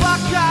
fuck up.